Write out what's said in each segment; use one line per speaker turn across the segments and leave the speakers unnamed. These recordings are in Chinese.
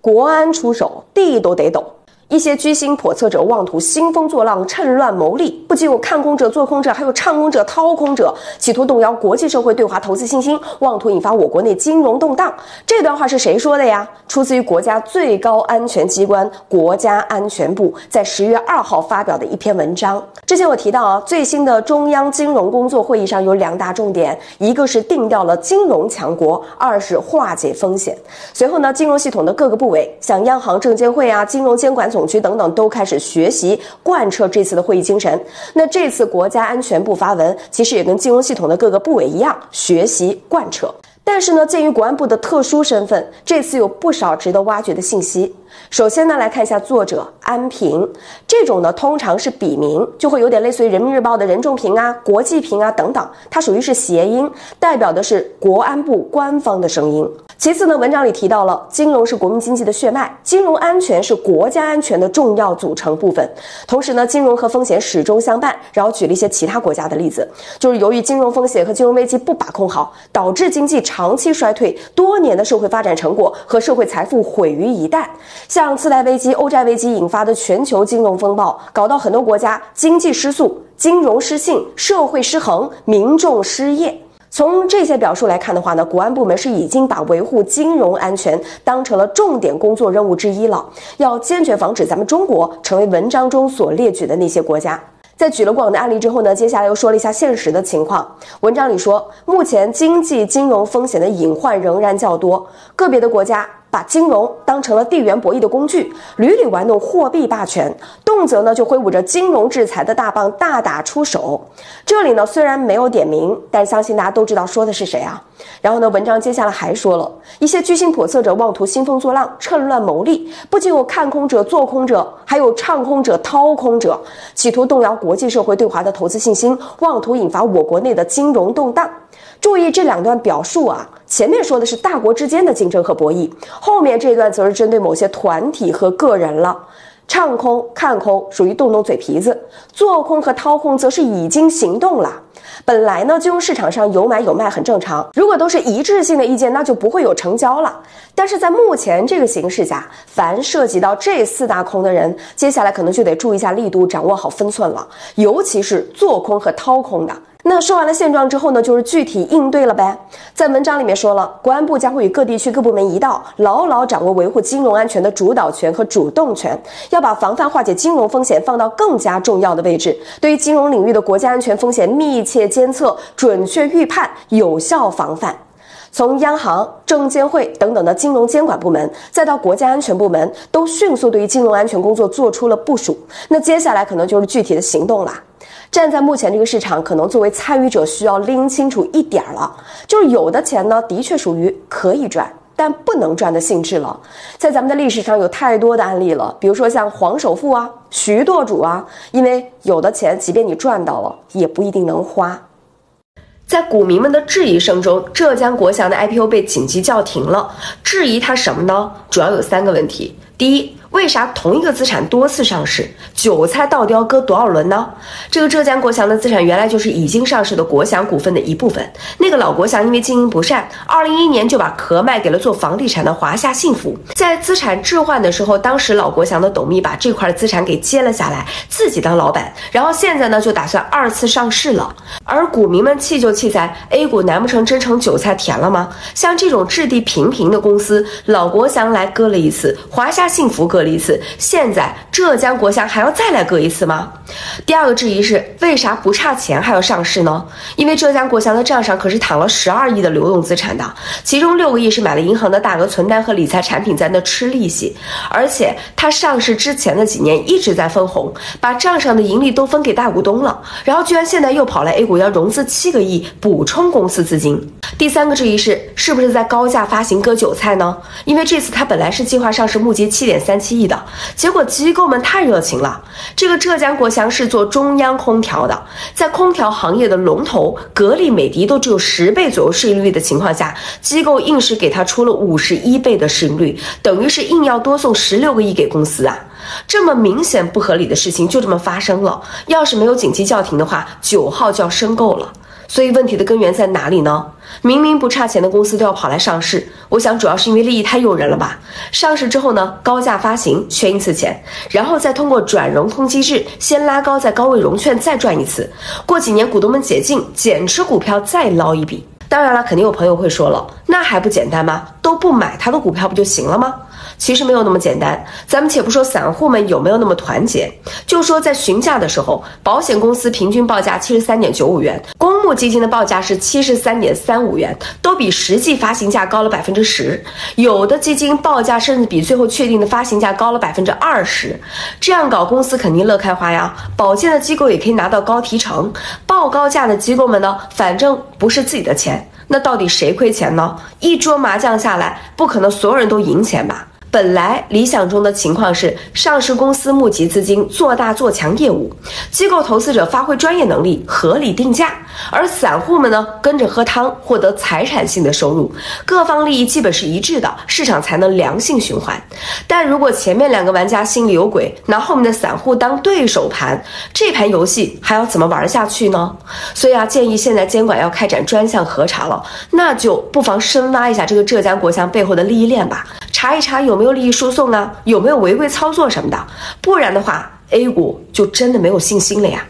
国安出手，地都得抖。一些居心叵测者妄图兴风作浪、趁乱谋利，不仅有看空者、做空者，还有唱空者、掏空者，企图动摇国际社会对华投资信心，妄图引发我国内金融动荡。这段话是谁说的呀？出自于国家最高安全机关国家安全部在十月二号发表的一篇文章。之前我提到啊，最新的中央金融工作会议上有两大重点，一个是定调了金融强国，二是化解风险。随后呢，金融系统的各个部委，像央行、证监会啊、金融监管总。总局等等都开始学习贯彻这次的会议精神。那这次国家安全部发文，其实也跟金融系统的各个部委一样，学习贯彻。但是呢，鉴于国安部的特殊身份，这次有不少值得挖掘的信息。首先呢，来看一下作者安平，这种呢通常是笔名，就会有点类似于人民日报的任仲平啊、国际平啊等等，它属于是谐音，代表的是国安部官方的声音。其次呢，文章里提到了金融是国民经济的血脉，金融安全是国家安全的重要组成部分。同时呢，金融和风险始终相伴。然后举了一些其他国家的例子，就是由于金融风险和金融危机不把控好，导致经济长期衰退，多年的社会发展成果和社会财富毁于一旦。像次贷危机、欧债危机引发的全球金融风暴，搞到很多国家经济失速、金融失信、社会失衡、民众失业。从这些表述来看的话呢，国安部门是已经把维护金融安全当成了重点工作任务之一了，要坚决防止咱们中国成为文章中所列举的那些国家。在举了广的案例之后呢，接下来又说了一下现实的情况。文章里说，目前经济金融风险的隐患仍然较多，个别的国家。把金融当成了地缘博弈的工具，屡屡玩弄货币霸权，动辄呢就挥舞着金融制裁的大棒大打出手。这里呢虽然没有点名，但相信大家都知道说的是谁啊。然后呢，文章接下来还说了一些居心叵测者妄图兴风作浪、趁乱谋利，不仅有看空者、做空者，还有唱空者、掏空者，企图动摇国际社会对华的投资信心，妄图引发我国内的金融动荡。注意这两段表述啊，前面说的是大国之间的竞争和博弈，后面这段则是针对某些团体和个人了。唱空、看空属于动动嘴皮子，做空和掏空则是已经行动了。本来呢，金融市场上有买有卖很正常，如果都是一致性的意见，那就不会有成交了。但是在目前这个形势下，凡涉及到这四大空的人，接下来可能就得注意一下力度，掌握好分寸了，尤其是做空和掏空的。那说完了现状之后呢，就是具体应对了呗。在文章里面说了，国安部将会与各地区各部门一道，牢牢掌握维护金融安全的主导权和主动权，要把防范化解金融风险放到更加重要的位置。对于金融领域的国家安全风险，密切监测、准确预判、有效防范。从央行、证监会等等的金融监管部门，再到国家安全部门，都迅速对于金融安全工作做出了部署。那接下来可能就是具体的行动了。站在目前这个市场，可能作为参与者需要拎清楚一点了，就是有的钱呢，的确属于可以赚，但不能赚的性质了。在咱们的历史上有太多的案例了，比如说像黄首富啊、徐舵主啊，因为有的钱，即便你赚到了，也不一定能花。在股民们的质疑声中，浙江国祥的 IPO 被紧急叫停了。质疑它什么呢？主要有三个问题。第一。为啥同一个资产多次上市，韭菜到底要割多少轮呢？这个浙江国祥的资产原来就是已经上市的国祥股份的一部分。那个老国祥因为经营不善，二零一一年就把壳卖给了做房地产的华夏幸福。在资产置换的时候，当时老国祥的董秘把这块资产给接了下来，自己当老板。然后现在呢，就打算二次上市了。而股民们气就气在 A 股难不成真成韭菜田了吗？像这种质地平平的公司，老国祥来割了一次，华夏幸福。割了一次，现在浙江国祥还要再来割一次吗？第二个质疑是，为啥不差钱还要上市呢？因为浙江国祥的账上可是躺了十二亿的流动资产的，其中六个亿是买了银行的大额存单和理财产品在那吃利息，而且它上市之前的几年一直在分红，把账上的盈利都分给大股东了，然后居然现在又跑来 A 股要融资七个亿补充公司资金。第三个质疑是，是不是在高价发行割韭菜呢？因为这次它本来是计划上市募集七点三七。亿的结果，机构们太热情了。这个浙江国祥是做中央空调的，在空调行业的龙头格力、美的都只有十倍左右市盈率的情况下，机构硬是给他出了五十一倍的市盈率，等于是硬要多送十六个亿给公司啊！这么明显不合理的事情就这么发生了。要是没有紧急叫停的话，九号就要申购了。所以问题的根源在哪里呢？明明不差钱的公司都要跑来上市，我想主要是因为利益太诱人了吧？上市之后呢，高价发行圈一次钱，然后再通过转融通机制先拉高，在高位融券再赚一次，过几年股东们解禁减持股票再捞一笔。当然了，肯定有朋友会说了，那还不简单吗？都不买他的股票不就行了吗？其实没有那么简单。咱们且不说散户们有没有那么团结，就说在询价的时候，保险公司平均报价七十三点九五元，公募基金的报价是七十三点三五元，都比实际发行价高了百分之十。有的基金报价甚至比最后确定的发行价高了百分之二十。这样搞，公司肯定乐开花呀。保荐的机构也可以拿到高提成，报高价的机构们呢，反正不是自己的钱，那到底谁亏钱呢？一桌麻将下来，不可能所有人都赢钱吧？本来理想中的情况是，上市公司募集资金，做大做强业务，机构投资者发挥专业能力，合理定价，而散户们呢跟着喝汤，获得财产性的收入，各方利益基本是一致的，市场才能良性循环。但如果前面两个玩家心里有鬼，拿后面的散户当对手盘，这盘游戏还要怎么玩下去呢？所以啊，建议现在监管要开展专项核查了，那就不妨深挖一下这个浙江国强背后的利益链吧，查一查有。没有利益输送啊？有没有违规操作什么的？不然的话，A 股就真的没有信心了呀。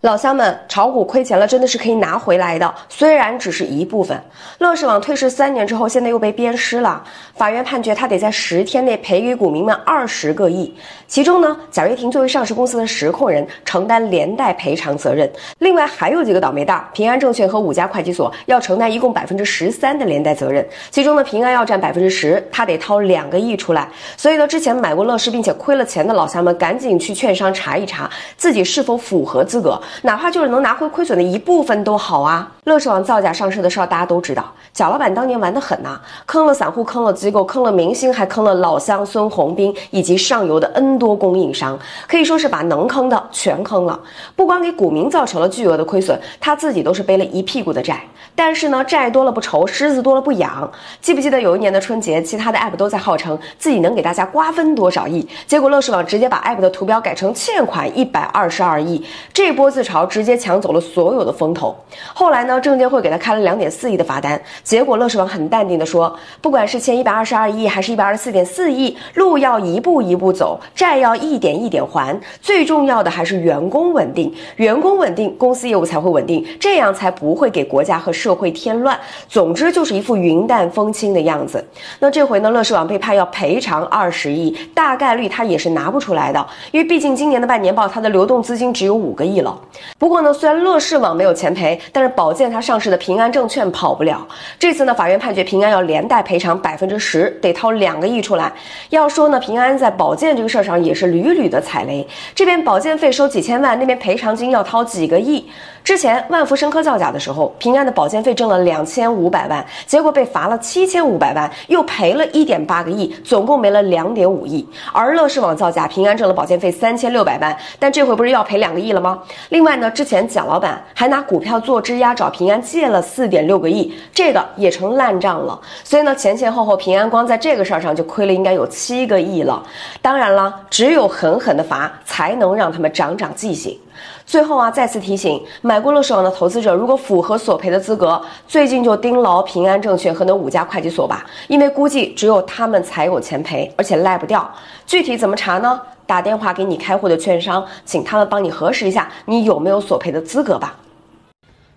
老乡们，炒股亏钱了，真的是可以拿回来的，虽然只是一部分。乐视网退市三年之后，现在又被鞭尸了。法院判决他得在十天内赔给股民们二十个亿。其中呢，贾跃亭作为上市公司的实控人，承担连带赔偿责任。另外还有几个倒霉蛋，平安证券和五家会计所要承担一共百分之十三的连带责任。其中呢，平安要占百分之十，他得掏两个亿出来。所以呢，之前买过乐视并且亏了钱的老乡们，赶紧去券商查一查自己是否符合资格。哪怕就是能拿回亏损的一部分都好啊！乐视网造假上市的事儿大家都知道，贾老板当年玩得很呐，坑了散户，坑了机构，坑了明星，还坑了老乡孙宏斌以及上游的 N 多供应商，可以说是把能坑的全坑了。不光给股民造成了巨额的亏损，他自己都是背了一屁股的债。但是呢，债多了不愁，虱子多了不痒。记不记得有一年的春节，其他的 app 都在号称自己能给大家瓜分多少亿，结果乐视网直接把 app 的图标改成欠款一百二十二亿，这波子自嘲直接抢走了所有的风头。后来呢，证监会给他开了两点四亿的罚单，结果乐视网很淡定的说，不管是欠一百二十二亿，还是一百二十四点四亿，路要一步一步走，债要一点一点还，最重要的还是员工稳定，员工稳定，公司业务才会稳定，这样才不会给国家和社会添乱。总之就是一副云淡风轻的样子。那这回呢，乐视网被判要赔偿二十亿，大概率他也是拿不出来的，因为毕竟今年的半年报，它的流动资金只有五个亿了。不过呢，虽然乐视网没有钱赔，但是保荐它上市的平安证券跑不了。这次呢，法院判决平安要连带赔偿百分之十，得掏两个亿出来。要说呢，平安在保荐这个事儿上也是屡屡的踩雷，这边保荐费收几千万，那边赔偿金要掏几个亿。之前万福生科造假的时候，平安的保健费挣了两千五百万，结果被罚了七千五百万，又赔了一点八个亿，总共没了两点五亿。而乐视网造假，平安挣了保健费三千六百万，但这回不是要赔两个亿了吗？另外呢，之前蒋老板还拿股票做质押找平安借了四点六个亿，这个也成烂账了。所以呢，前前后后平安光在这个事儿上就亏了应该有七个亿了。当然了，只有狠狠的罚，才能让他们长长记性。最后啊，再次提醒买过乐视网的投资者，如果符合索赔的资格，最近就盯牢平安证券和那五家会计所吧，因为估计只有他们才有钱赔，而且赖不掉。具体怎么查呢？打电话给你开户的券商，请他们帮你核实一下你有没有索赔的资格吧。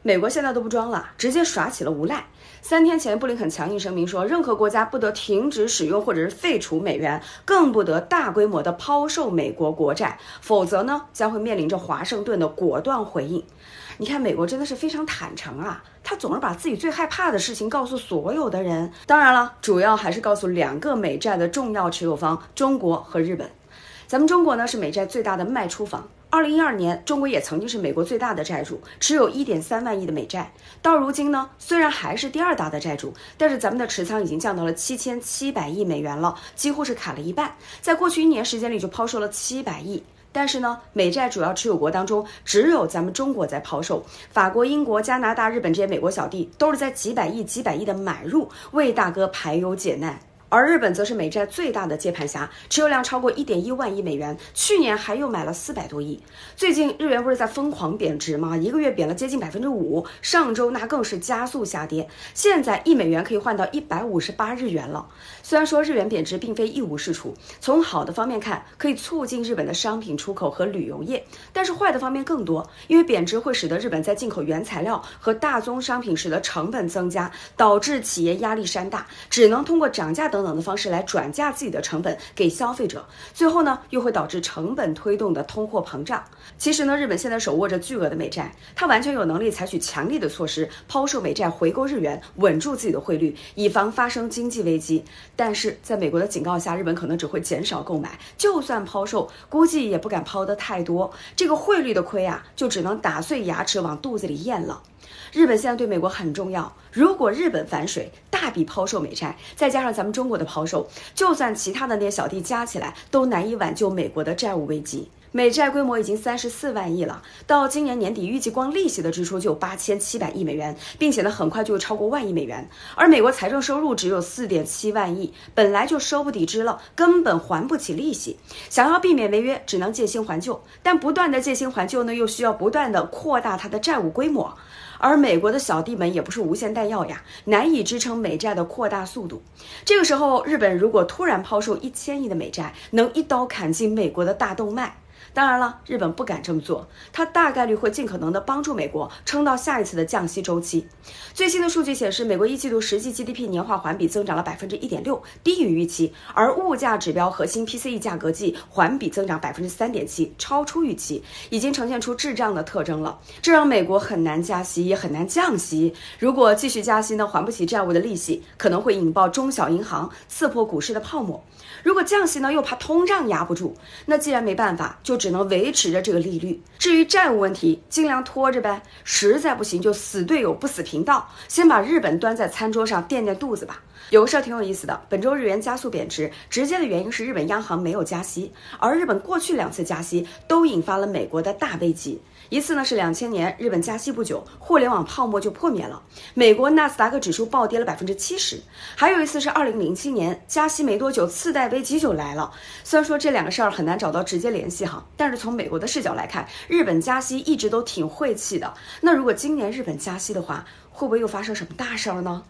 美国现在都不装了，直接耍起了无赖。三天前，布林肯强硬声明说，任何国家不得停止使用或者是废除美元，更不得大规模的抛售美国国债，否则呢，将会面临着华盛顿的果断回应。你看，美国真的是非常坦诚啊，他总是把自己最害怕的事情告诉所有的人。当然了，主要还是告诉两个美债的重要持有方——中国和日本。咱们中国呢，是美债最大的卖出方。二零一二年，中国也曾经是美国最大的债主，持有一点三万亿的美债。到如今呢，虽然还是第二大的债主，但是咱们的持仓已经降到了七千七百亿美元了，几乎是砍了一半。在过去一年时间里，就抛售了七百亿。但是呢，美债主要持有国当中，只有咱们中国在抛售，法国、英国、加拿大、日本这些美国小弟都是在几百亿、几百亿的买入，为大哥排忧解难。而日本则是美债最大的接盘侠，持有量超过一点一万亿美元，去年还又买了四百多亿。最近日元不是在疯狂贬值吗？一个月贬了接近百分之五，上周那更是加速下跌，现在一美元可以换到一百五十八日元了。虽然说日元贬值并非一无是处，从好的方面看，可以促进日本的商品出口和旅游业，但是坏的方面更多，因为贬值会使得日本在进口原材料和大宗商品时的成本增加，导致企业压力山大，只能通过涨价等等的方式来转嫁自己的成本给消费者，最后呢又会导致成本推动的通货膨胀。其实呢，日本现在手握着巨额的美债，它完全有能力采取强力的措施抛售美债回购日元，稳住自己的汇率，以防发生经济危机。但是在美国的警告下，日本可能只会减少购买，就算抛售，估计也不敢抛得太多。这个汇率的亏啊，就只能打碎牙齿往肚子里咽了。日本现在对美国很重要，如果日本反水，大笔抛售美债，再加上咱们中国的抛售，就算其他的那些小弟加起来，都难以挽救美国的债务危机。美债规模已经三十四万亿了，到今年年底预计光利息的支出就有八千七百亿美元，并且呢很快就会超过万亿美元。而美国财政收入只有四点七万亿，本来就收不抵支了，根本还不起利息。想要避免违约，只能借新还旧，但不断的借新还旧呢，又需要不断的扩大它的债务规模。而美国的小弟们也不是无限弹药呀，难以支撑美债的扩大速度。这个时候，日本如果突然抛售一千亿的美债，能一刀砍进美国的大动脉。当然了，日本不敢这么做，它大概率会尽可能的帮助美国撑到下一次的降息周期。最新的数据显示，美国一季度实际 GDP 年化环比增长了百分之一点六，低于预期；而物价指标核心 PCE 价格季环比增长百分之三点七，超出预期，已经呈现出滞胀的特征了。这让美国很难加息，也很难降息。如果继续加息呢，还不起债务的利息，可能会引爆中小银行，刺破股市的泡沫。如果降息呢，又怕通胀压不住，那既然没办法，就只能维持着这个利率。至于债务问题，尽量拖着呗，实在不行就死队友不死贫道，先把日本端在餐桌上垫垫肚子吧。有个事儿挺有意思的，本周日元加速贬值，直接的原因是日本央行没有加息，而日本过去两次加息都引发了美国的大危机。一次呢是两千年，日本加息不久，互联网泡沫就破灭了，美国纳斯达克指数暴跌了百分之七十；还有一次是二零零七年，加息没多久，次贷危机就来了。虽然说这两个事儿很难找到直接联系哈，但是从美国的视角来看，日本加息一直都挺晦气的。那如果今年日本加息的话，会不会又发生什么大事儿呢？